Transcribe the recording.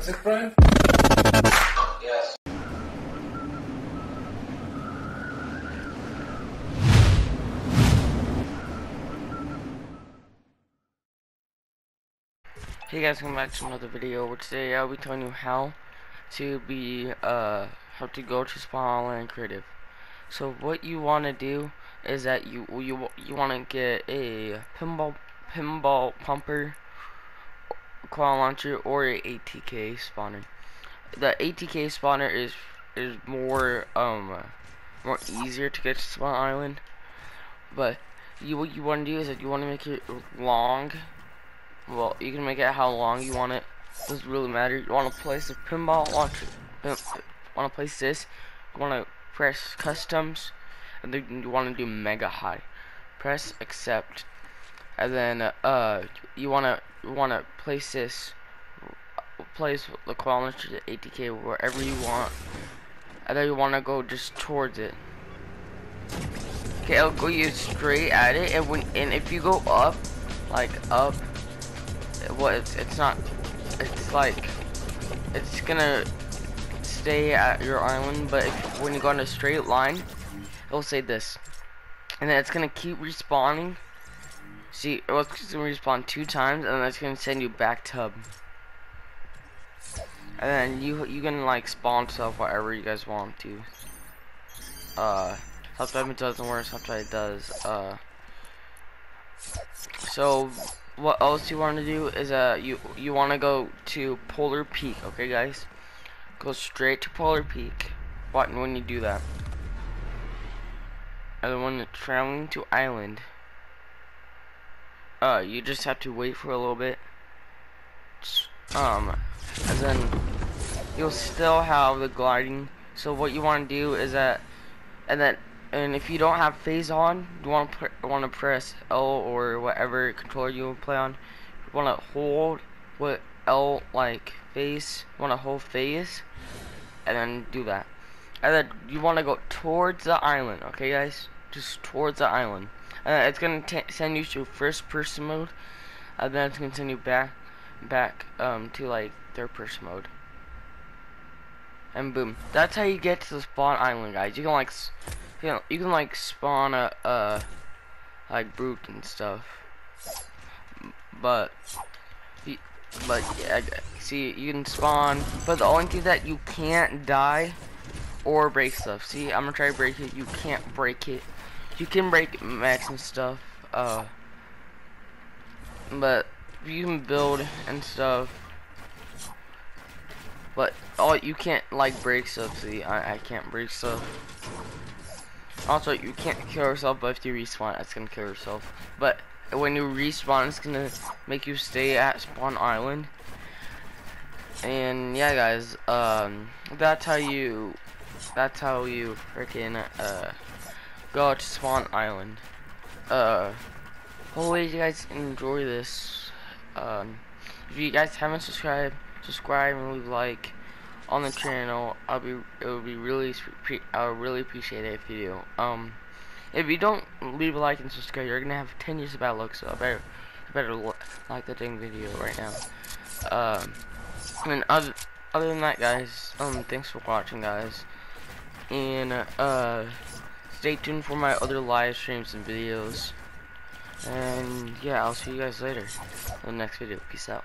That's it, Brian? Yes. Hey guys, welcome back to another video. Today I'll be telling you how to be uh how to go to Spawn Creative. So what you want to do is that you you you want to get a pinball pinball bumper, quad launcher, or ATK spawner. The ATK spawner is is more um more easier to get to Spawn Island, but you what you want to do is that you want to make it long well, you can make it how long you want it. Doesn't really matter. You want to place a pinball launcher. Want to place this. You want to press customs, and then you want to do mega high. Press accept, and then uh, you want to you want to place this. Place the launcher to ATK wherever you want, and then you want to go just towards it. Okay, I'll go you straight at it, and when and if you go up, like up well, it's, it's not, it's like, it's gonna stay at your island, but if, when you go on a straight line, it'll say this. And then it's gonna keep respawning. See, it's gonna respawn two times, and then it's gonna send you back to hub. And then you you can like spawn stuff whatever you guys want to. Uh, sometimes it doesn't work, sometimes it does. Uh, so what else you want to do is uh you you want to go to Polar Peak, okay guys? Go straight to Polar Peak. What when you do that? And when traveling to island, uh you just have to wait for a little bit. Um, and then you'll still have the gliding. So what you want to do is that, and then and if you don't have phase on, you want to want to press L or whatever controller you play on. You want to hold what L like phase. You want to hold phase, and then do that. And then you want to go towards the island, okay, guys? Just towards the island. And it's gonna send you to first person mode, and then it's gonna send you back, back um to like third person mode and boom. That's how you get to the spawn island, guys. You can like you know, you can like spawn a, uh, like brute and stuff. But, but yeah, see, you can spawn. But the only thing that you can't die or break stuff. See, I'm gonna try to break it. You can't break it. You can break max and stuff. Uh, but you can build and stuff. But oh, you can't like break stuff. See, I I can't break stuff. Also, you can't kill yourself, but if you respawn, it's gonna kill yourself. But when you respawn, it's gonna make you stay at Spawn Island. And yeah, guys, um, that's how you, that's how you freaking uh go to Spawn Island. Uh, hopefully you guys enjoy this. Um, if you guys haven't subscribed, subscribe and leave like on the channel. I'll be it would be really I would really appreciate it if you do. Um, if you don't leave a like and subscribe, you're gonna have 10 years of bad luck. So I better I better like the dang video right now. Um, and other other than that, guys, um, thanks for watching, guys, and uh, stay tuned for my other live streams and videos. And yeah, I'll see you guys later in the next video. Peace out.